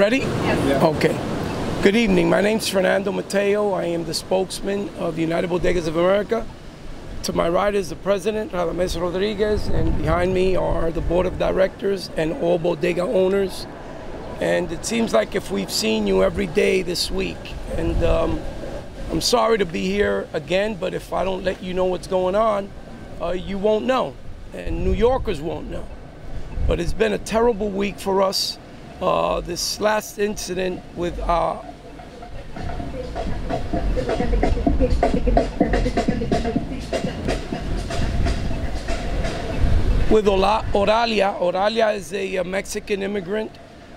Ready? Okay. Good evening. My name is Fernando Mateo. I am the spokesman of the United Bodegas of America. To my right is the president, Radamés Rodriguez, and behind me are the board of directors and all bodega owners. And it seems like if we've seen you every day this week. And um, I'm sorry to be here again, but if I don't let you know what's going on, uh, you won't know, and New Yorkers won't know. But it's been a terrible week for us. Uh, this last incident with our with Oralia. Oralia is a, a Mexican immigrant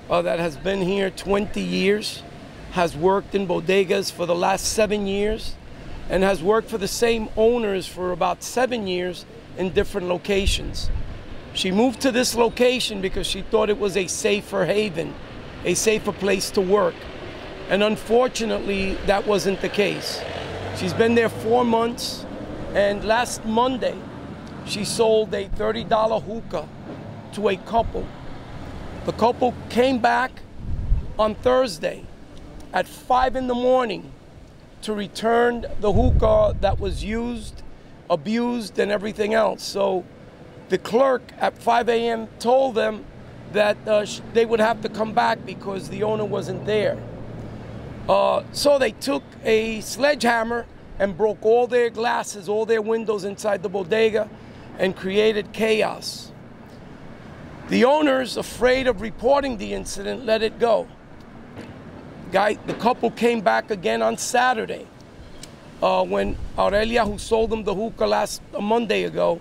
uh, that has been here 20 years, has worked in bodegas for the last seven years, and has worked for the same owners for about seven years in different locations. She moved to this location because she thought it was a safer haven, a safer place to work. And unfortunately, that wasn't the case. She's been there four months, and last Monday, she sold a $30 hookah to a couple. The couple came back on Thursday at 5 in the morning to return the hookah that was used, abused, and everything else. So the clerk at 5 a.m. told them that uh, they would have to come back because the owner wasn't there. Uh, so they took a sledgehammer and broke all their glasses, all their windows inside the bodega, and created chaos. The owners, afraid of reporting the incident, let it go. Guy, the couple came back again on Saturday uh, when Aurelia, who sold them the hookah last a Monday ago,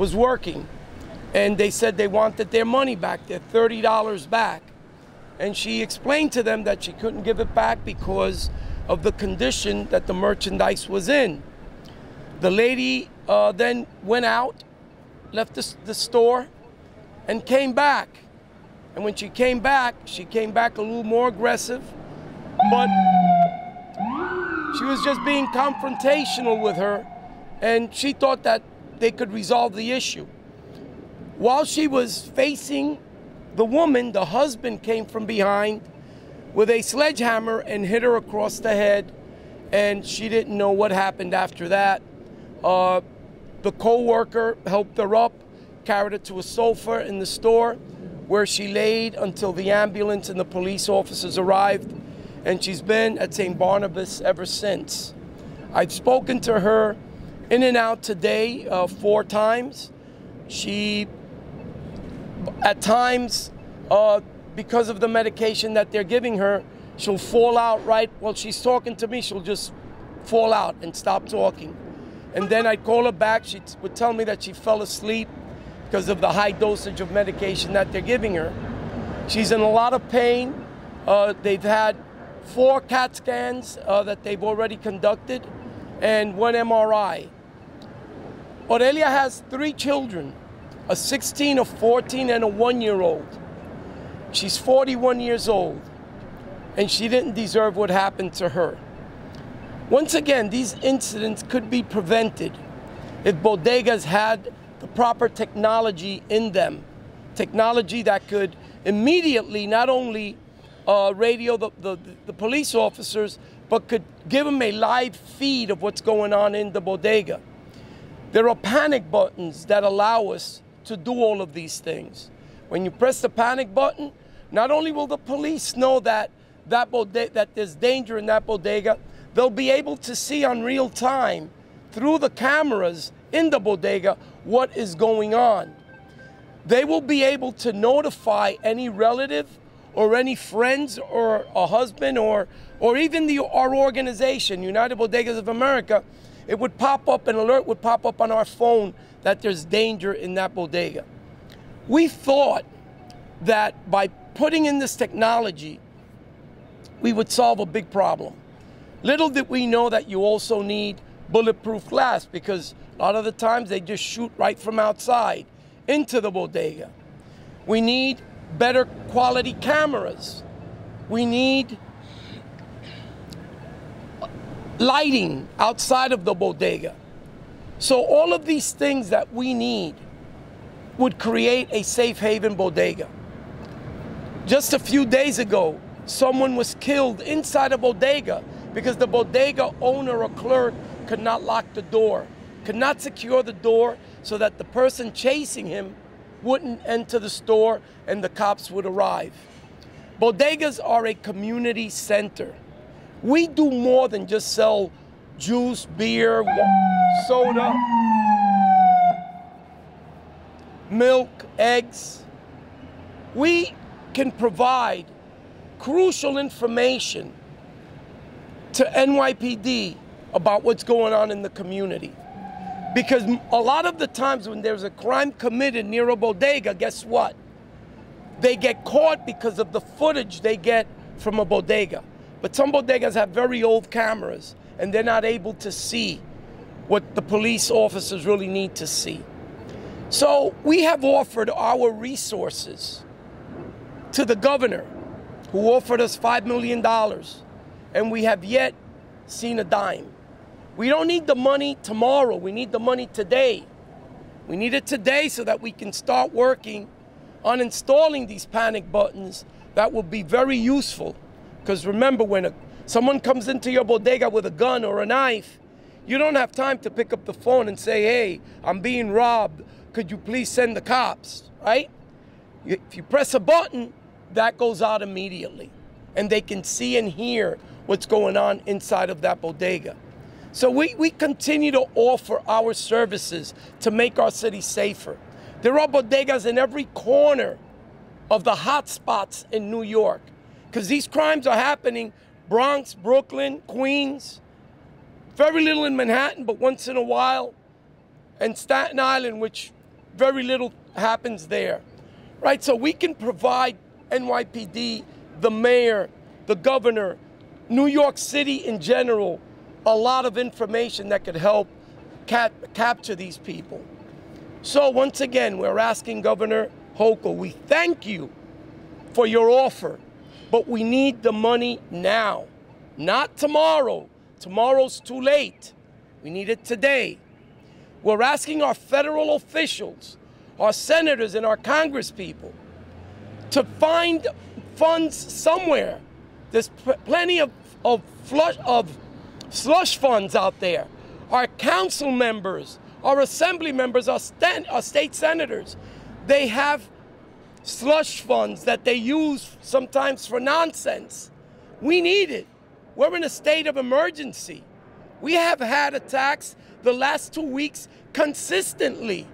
was working. And they said they wanted their money back, their $30 back. And she explained to them that she couldn't give it back because of the condition that the merchandise was in. The lady uh, then went out, left the, the store, and came back. And when she came back, she came back a little more aggressive but she was just being confrontational with her, and she thought that they could resolve the issue. While she was facing the woman, the husband came from behind with a sledgehammer and hit her across the head, and she didn't know what happened after that. Uh, the co-worker helped her up, carried her to a sofa in the store, where she laid until the ambulance and the police officers arrived and she's been at St. Barnabas ever since. I've spoken to her in and out today uh, four times. She, at times, uh, because of the medication that they're giving her, she'll fall out right while she's talking to me. She'll just fall out and stop talking. And then I'd call her back. She would tell me that she fell asleep because of the high dosage of medication that they're giving her. She's in a lot of pain. Uh, they've had four CAT scans uh, that they've already conducted, and one MRI. Aurelia has three children, a 16, a 14, and a one-year-old. She's 41 years old, and she didn't deserve what happened to her. Once again, these incidents could be prevented if bodegas had the proper technology in them, technology that could immediately not only uh, radio the, the, the police officers, but could give them a live feed of what's going on in the bodega. There are panic buttons that allow us to do all of these things. When you press the panic button, not only will the police know that, that, that there's danger in that bodega, they'll be able to see on real time through the cameras in the bodega what is going on. They will be able to notify any relative or any friends or a husband or, or even the, our organization, United Bodegas of America, it would pop up, an alert would pop up on our phone that there's danger in that bodega. We thought that by putting in this technology, we would solve a big problem. Little did we know that you also need bulletproof glass because a lot of the times they just shoot right from outside into the bodega. We need better quality cameras. We need lighting outside of the bodega. So all of these things that we need would create a safe haven bodega. Just a few days ago, someone was killed inside a bodega because the bodega owner or clerk could not lock the door, could not secure the door so that the person chasing him wouldn't enter the store and the cops would arrive. Bodegas are a community center. We do more than just sell juice, beer, soda, milk, eggs. We can provide crucial information to NYPD about what's going on in the community. Because a lot of the times when there's a crime committed near a bodega, guess what? They get caught because of the footage they get from a bodega. But some bodegas have very old cameras and they're not able to see what the police officers really need to see. So we have offered our resources to the governor, who offered us $5 million, and we have yet seen a dime. We don't need the money tomorrow, we need the money today. We need it today so that we can start working on installing these panic buttons that will be very useful. Because remember, when a, someone comes into your bodega with a gun or a knife, you don't have time to pick up the phone and say, hey, I'm being robbed. Could you please send the cops, right? If you press a button, that goes out immediately. And they can see and hear what's going on inside of that bodega. So we, we continue to offer our services to make our city safer. There are bodegas in every corner of the hot spots in New York because these crimes are happening Bronx, Brooklyn, Queens, very little in Manhattan, but once in a while, and Staten Island, which very little happens there. Right? So we can provide NYPD, the mayor, the governor, New York City in general, a lot of information that could help cap capture these people. So once again, we're asking Governor Hochul, we thank you for your offer, but we need the money now, not tomorrow. Tomorrow's too late. We need it today. We're asking our federal officials, our senators and our congresspeople to find funds somewhere. There's plenty of, of, flush, of slush funds out there. Our council members, our assembly members, our, our state senators, they have slush funds that they use sometimes for nonsense. We need it. We're in a state of emergency. We have had attacks the last two weeks consistently.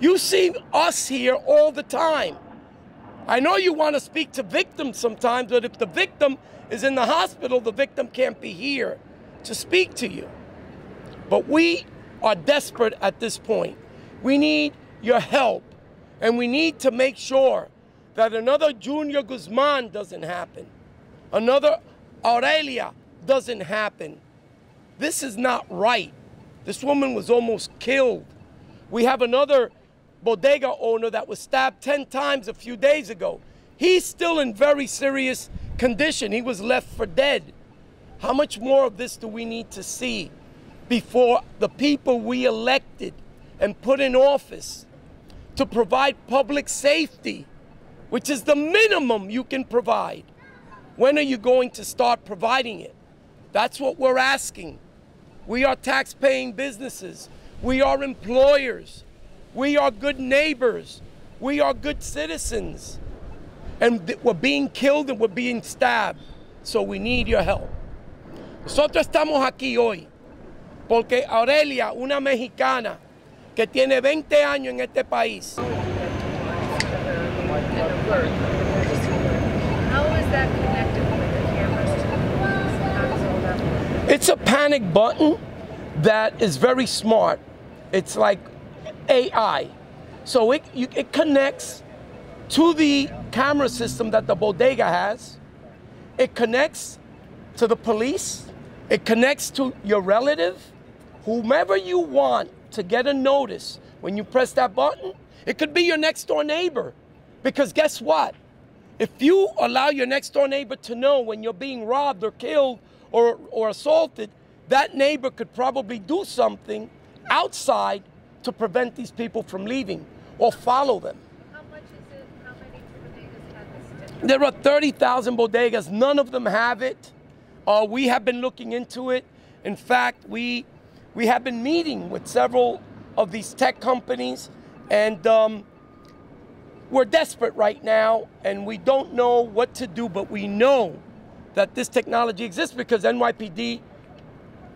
You see us here all the time. I know you want to speak to victims sometimes, but if the victim is in the hospital, the victim can't be here to speak to you. But we are desperate at this point. We need your help, and we need to make sure that another Junior Guzman doesn't happen, another Aurelia doesn't happen. This is not right. This woman was almost killed. We have another bodega owner that was stabbed 10 times a few days ago. He's still in very serious condition. He was left for dead. How much more of this do we need to see before the people we elected and put in office to provide public safety, which is the minimum you can provide? When are you going to start providing it? That's what we're asking. We are tax paying businesses. We are employers. We are good neighbors. We are good citizens. And we're being killed and we're being stabbed. So we need your help. Nosotros estamos aquí hoy porque Aurelia, una mexicana que tiene 20 años en este país. It's a panic button that is very smart. It's like AI. So it, you, it connects to the camera system that the bodega has. It connects to the police. It connects to your relative. Whomever you want to get a notice when you press that button, it could be your next door neighbor. Because guess what? If you allow your next door neighbor to know when you're being robbed or killed or, or assaulted, that neighbor could probably do something outside to prevent these people from leaving or follow them. How much is it? How many bodegas have this There are 30,000 bodegas. None of them have it. Uh, we have been looking into it. In fact, we, we have been meeting with several of these tech companies, and um, we're desperate right now, and we don't know what to do, but we know that this technology exists because NYPD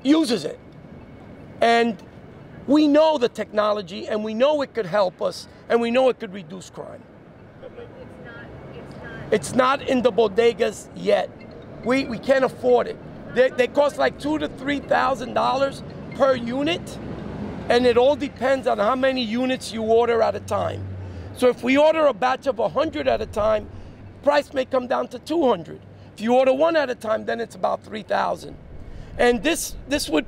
uses it. And we know the technology, and we know it could help us, and we know it could reduce crime. It's not in the bodegas yet. We, we can't afford it. They, they cost like two to three thousand dollars per unit, and it all depends on how many units you order at a time. So if we order a batch of 100 at a time, price may come down to 200. If you order one at a time, then it's about 3,000. And this, this would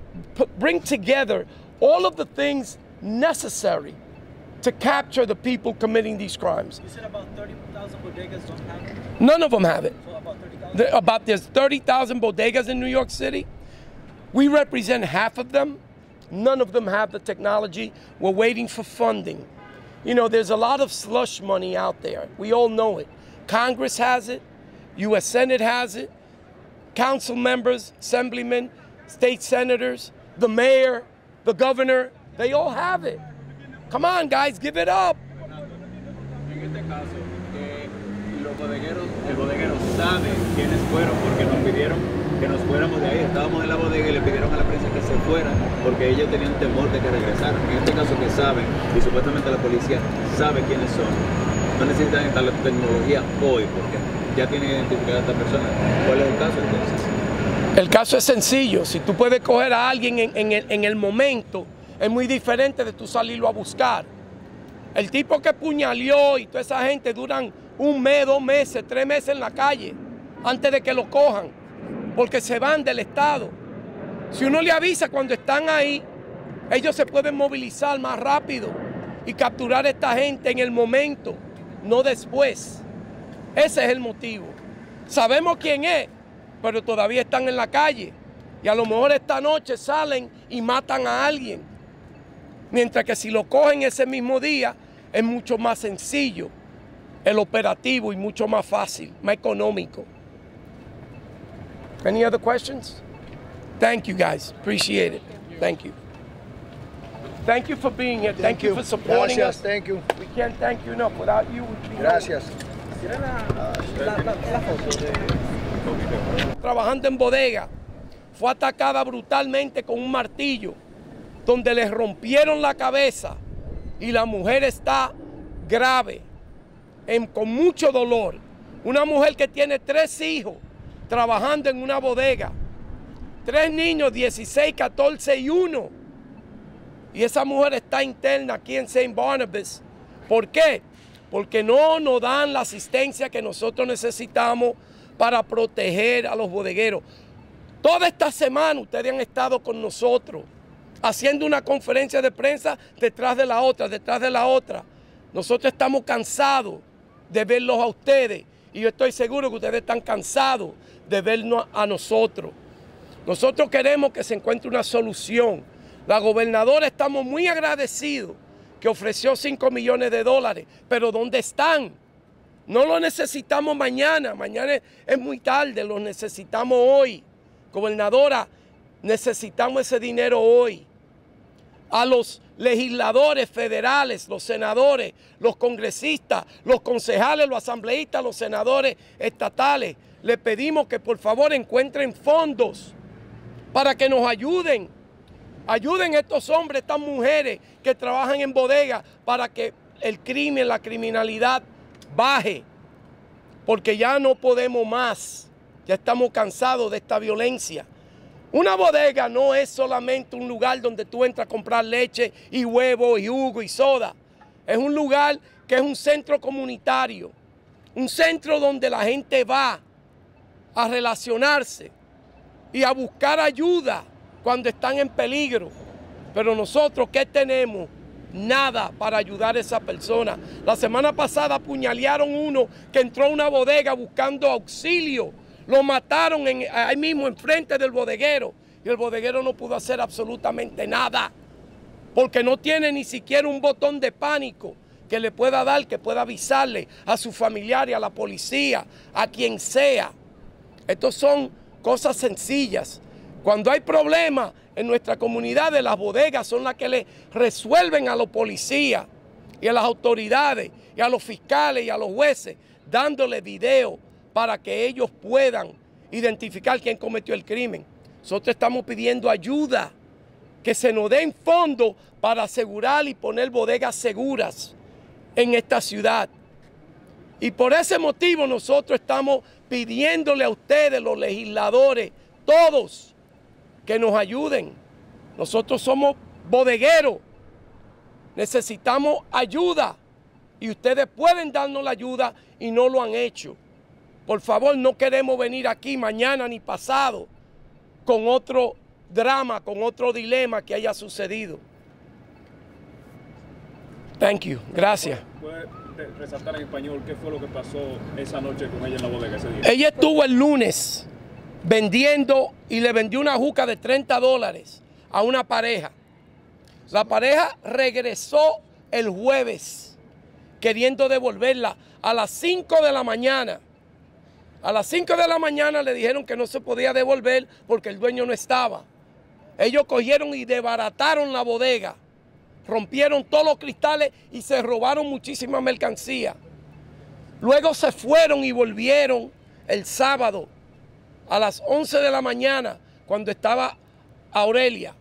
bring together all of the things necessary to capture the people committing these crimes. You said about 30,000 bodegas don't have it? None of them have it. So about 30,000? The- about there's 30,000 bodegas in New York City. We represent half of them. None of them have the technology. We're waiting for funding. You know, there's a lot of slush money out there. We all know it. Congress has it. U.S. Senate has it. Council members, assemblymen, state senators, the mayor, the governor, they all have it. Come on, guys, give it up. Que nos fuéramos de ahí. Estábamos en la bodega y le pidieron a la prensa que se fueran porque ellos tenían temor de que regresaran. En este caso que saben, y supuestamente la policía sabe quiénes son, no necesitan esta tecnología hoy porque ya tienen identificada a esta persona. ¿Cuál es el caso entonces? El caso es sencillo. Si tú puedes coger a alguien en, en el, en el momento, es muy diferente de tú salirlo a buscar. El tipo que puñaleó y toda esa gente duran un mes, dos meses, tres meses en la calle antes de que lo cojan, porque se van del Estado. Si uno le avisa cuando están ahí, ellos se pueden movilizar más rápido y capturar a esta gente en el momento, no después. Ese es el motivo. Sabemos quién es, pero todavía están en la calle. Y a lo mejor esta noche salen y matan a alguien. Mientras que si lo cogen ese mismo día, es mucho más sencillo el operativo y mucho más fácil, más económico. Any other questions? Thank you guys. Appreciate it. Thank you. Thank you for being here. Thank, you. for supporting Gracias, us. thank you. We can't thank you enough. Without you, we'd be Gracias. trabajando en bodega, fue atacada brutalmente con un martillo, donde le rompieron la cabeza y la mujer está grave, en- con mucho dolor. Una mujer que tiene tres hijos trabajando en una bodega, tres niños, 16, 14 y 1. Y esa mujer está interna aquí en St. Barnabas. ¿Por qué? Porque no nos dan la asistencia que nosotros necesitamos para proteger a los bodegueros. Toda esta semana ustedes han estado con nosotros haciendo una conferencia de prensa detrás de la otra, detrás de la otra. Nosotros estamos cansados de verlos a ustedes y yo estoy seguro que ustedes están cansados de vernos a nosotros. Nosotros queremos que se encuentre una solución. La gobernadora estamos muy agradecidos que ofreció 5 millones de dólares, pero ¿dónde están? No lo necesitamos mañana, mañana es- muy tarde, lo necesitamos hoy. Gobernadora, necesitamos ese dinero hoy. A los legisladores federales, los senadores, los congresistas, los concejales, los asambleístas, los senadores estatales, le pedimos que por favor encuentren fondos para que nos ayuden. Ayuden a estos hombres, estas mujeres que trabajan en bodega para que el crimen, la criminalidad baje. Porque ya no podemos más. Ya estamos cansados de esta violencia. Una bodega no es solamente un lugar donde tú entras a comprar leche y huevo y jugo y soda. Es un lugar que es un centro comunitario. Un centro donde la gente va a relacionarse y a buscar ayuda cuando están en peligro. Pero nosotros, ¿qué tenemos? Nada para ayudar a esa persona. La semana pasada apuñalearon uno que entró a una bodega buscando auxilio. Lo mataron en- ahí mismo enfrente del bodeguero. Y el bodeguero no pudo hacer absolutamente nada. Porque no tiene ni siquiera un botón de pánico que le pueda dar, que pueda avisarle a su familiar y a la policía, a quien sea. Estos son cosas sencillas. Cuando hay problemas en nuestra comunidad, las bodegas son las que le resuelven a los policías y a las autoridades y a los fiscales y a los jueces, dándole video para que ellos puedan identificar quién cometió el crimen. Nosotros estamos pidiendo ayuda, que se nos den fondos para asegurar y poner bodegas seguras en esta ciudad. Y por ese motivo nosotros estamos pidiéndole a ustedes, los legisladores, todos, que nos ayuden. Nosotros somos bodegueros, necesitamos ayuda y ustedes pueden darnos la ayuda y no lo han hecho. Por favor, no queremos venir aquí mañana ni pasado con otro drama, con otro dilema que haya sucedido. Thank you. Gracias. ¿Puede resaltar en español qué fue lo que pasó esa noche con ella en la bodega ese día? Ella estuvo el lunes vendiendo y le vendió una juca de 30 dólares a una pareja. La pareja regresó el jueves queriendo devolverla a las 5 de la mañana. A las 5 de la mañana le dijeron que no se podía devolver porque el dueño no estaba. Ellos cogieron y desbarataron la bodega, rompieron todos los cristales y se robaron muchísima mercancía. Luego se fueron y volvieron el sábado a las 11 de la mañana cuando estaba Aurelia.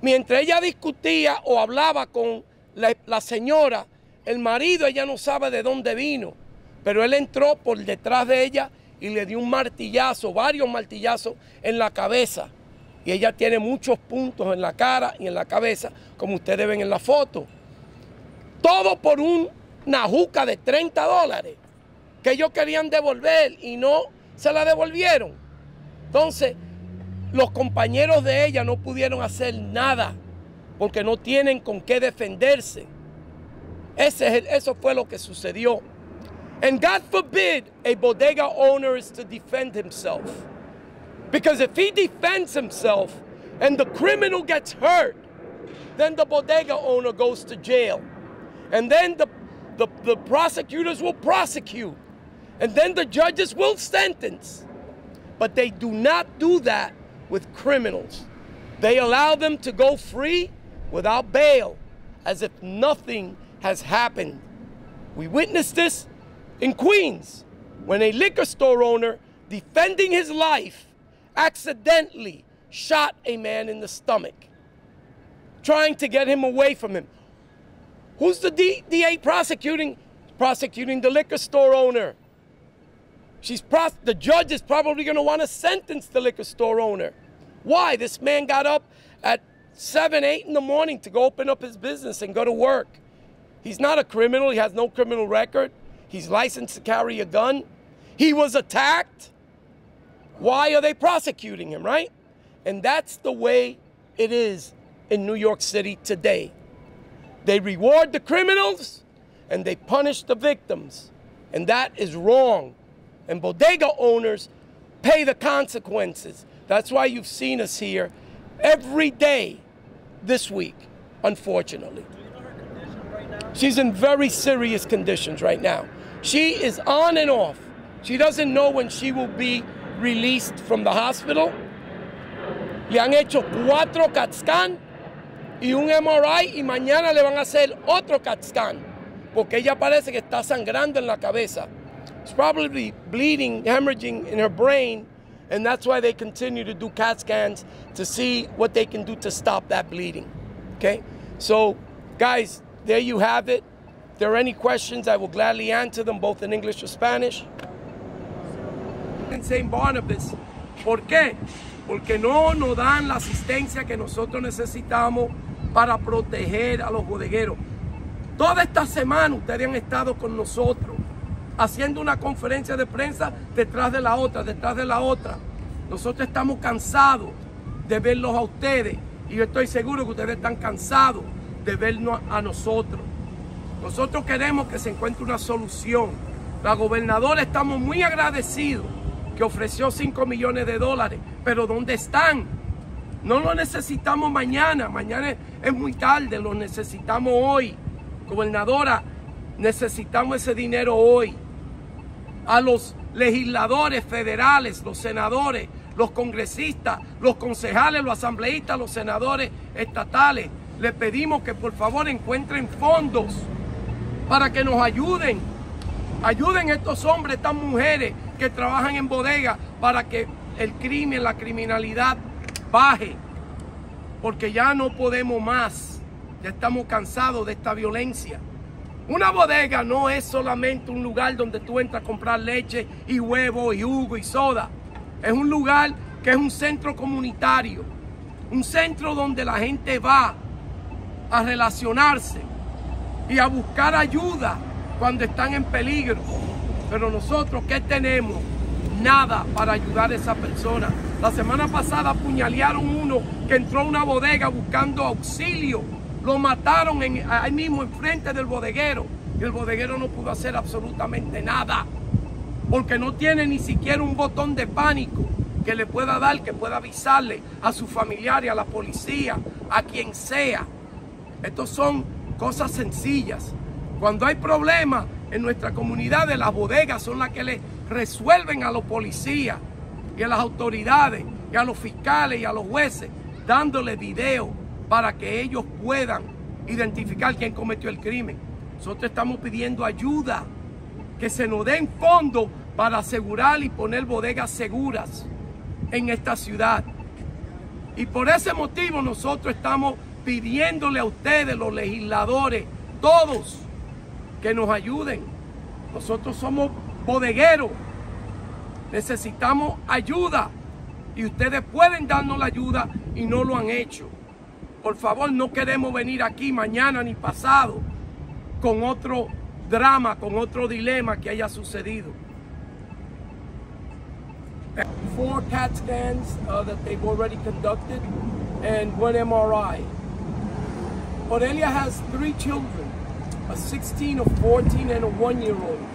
Mientras ella discutía o hablaba con la, la señora, el marido ella no sabe de dónde vino, pero él entró por detrás de ella y le dio un martillazo, varios martillazos en la cabeza. Y ella tiene muchos puntos en la cara y en la cabeza, como ustedes ven en la foto. Todo por una juca de 30 dólares que ellos querían devolver y no se la devolvieron. Entonces, los compañeros de ella no pudieron hacer nada porque no tienen con qué defenderse. Ese es, eso fue lo que sucedió. And God forbid a bodega owner is to defend himself. Because if he defends himself and the criminal gets hurt, then the bodega owner goes to jail. And then the, the, the prosecutors will prosecute. And then the judges will sentence. But they do not do that with criminals. They allow them to go free without bail as if nothing has happened. We witnessed this in Queens when a liquor store owner defending his life accidentally shot a man in the stomach, trying to get him away from him. Who's the D- DA prosecuting? Prosecuting the liquor store owner. She's the judge is probably going to want to sentence the liquor store owner. Why? This man got up at 7, 8 in the morning to go open up his business and go to work. He's not a criminal. He has no criminal record. He's licensed to carry a gun. He was attacked. Why are they prosecuting him, right? And that's the way it is in New York City today. They reward the criminals and they punish the victims. And that is wrong. And bodega owners pay the consequences. That's why you've seen us here every day this week, unfortunately. She's in very serious conditions right now. She is on and off. She doesn't know when she will be released from the hospital. Le han hecho cuatro CAT scan y un MRI y mañana le van a hacer otro CAT scan porque ella parece que está sangrando en la cabeza. It's probably bleeding, hemorrhaging in her brain, and that's why they continue to do CAT scans to see what they can do to stop that bleeding. Okay? So, guys, there you have it. There are any questions, I will gladly answer them both in English or Spanish. En St. Barnabas. ¿Por qué? Porque no nos dan la asistencia que nosotros necesitamos para proteger a los bodegueros. Toda esta semana ustedes han estado con nosotros haciendo una conferencia de prensa detrás de la otra, detrás de la otra. Nosotros estamos cansados de verlos a ustedes y yo estoy seguro que ustedes están cansados de vernos a nosotros. Nosotros queremos que se encuentre una solución. La gobernadora estamos muy agradecidos que ofreció 5 millones de dólares, pero ¿dónde están? No lo necesitamos mañana, mañana es muy tarde, lo necesitamos hoy. Gobernadora, necesitamos ese dinero hoy. A los legisladores federales, los senadores, los congresistas, los concejales, los asambleístas, los senadores estatales, le pedimos que por favor encuentren fondos para que nos ayuden. Ayuden a estos hombres, estas mujeres que trabajan en bodega para que el crimen, la criminalidad baje. Porque ya no podemos más. Ya estamos cansados de esta violencia. Una bodega no es solamente un lugar donde tú entras a comprar leche y huevo y jugo y soda. Es un lugar que es un centro comunitario. Un centro donde la gente va a relacionarse y a buscar ayuda cuando están en peligro. Pero nosotros, ¿qué tenemos? Nada para ayudar a esa persona. La semana pasada apuñalearon uno que entró a una bodega buscando auxilio. Lo mataron en, ahí mismo enfrente del bodeguero. Y el bodeguero no pudo hacer absolutamente nada. Porque no tiene ni siquiera un botón de pánico que le pueda dar, que pueda avisarle a su familiar y a la policía, a quien sea. Estos son cosas sencillas. Cuando hay problemas en nuestra comunidad, de las bodegas son las que le resuelven a los policías y a las autoridades y a los fiscales y a los jueces, dándole video para que ellos puedan identificar quién cometió el crimen. Nosotros estamos pidiendo ayuda, que se nos den fondos para asegurar y poner bodegas seguras en esta ciudad. Y por ese motivo nosotros estamos pidiéndole a ustedes, los legisladores, todos, que nos ayuden. Nosotros somos bodegueros, necesitamos ayuda y ustedes pueden darnos la ayuda y no lo han hecho. Por favor, no queremos venir aquí mañana ni pasado con otro drama, con otro dilema que haya sucedido. Four CAT scans uh, that they've already conducted and one MRI. Aurelia has three children, a 16, a 14, and a one-year-old.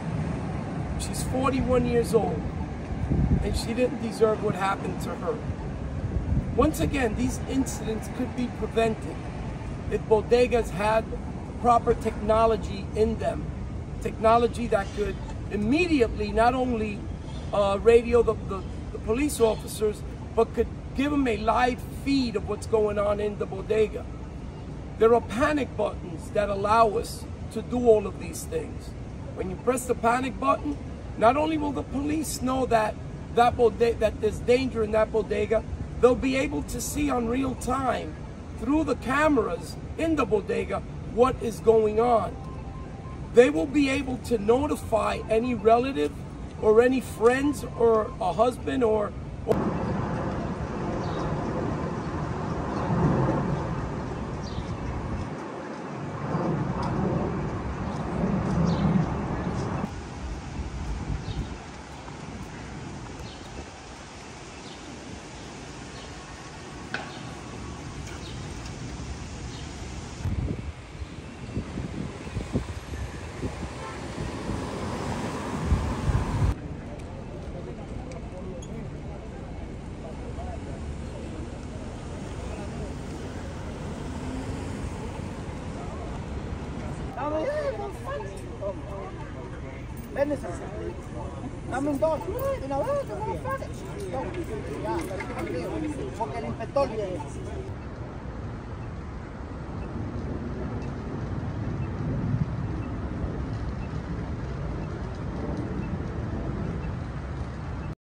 She's 41 years old, and she didn't deserve what happened to her. Once again, these incidents could be prevented if bodegas had proper technology in them. Technology that could immediately not only uh, radio the, the, the police officers, but could give them a live feed of what's going on in the bodega. There are panic buttons that allow us to do all of these things. When you press the panic button, not only will the police know that that, that there's danger in that bodega, they'll be able to see on real time through the cameras in the bodega what is going on. They will be able to notify any relative or any friends or a husband or, or Vende esa. Dame un dos. Y una vez, que no me Ya, porque el inspector viene.